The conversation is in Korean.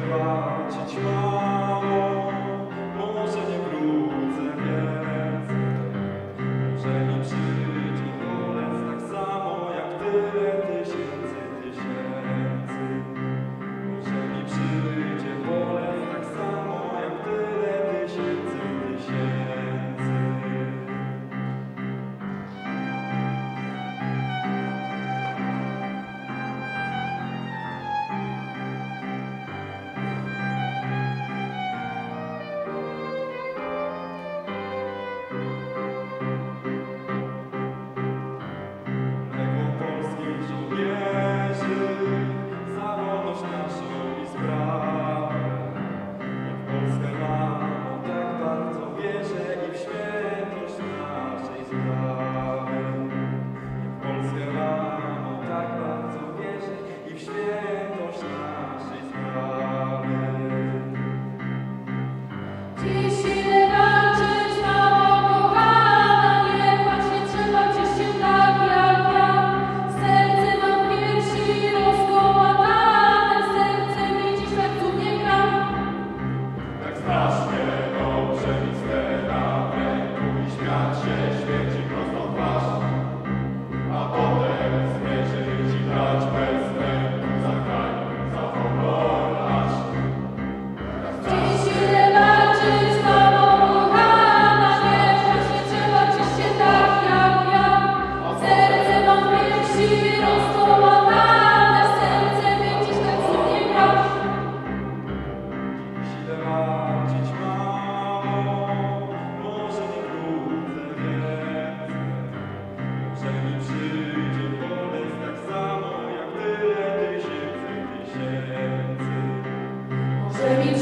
빠지지 마 Hallelujah.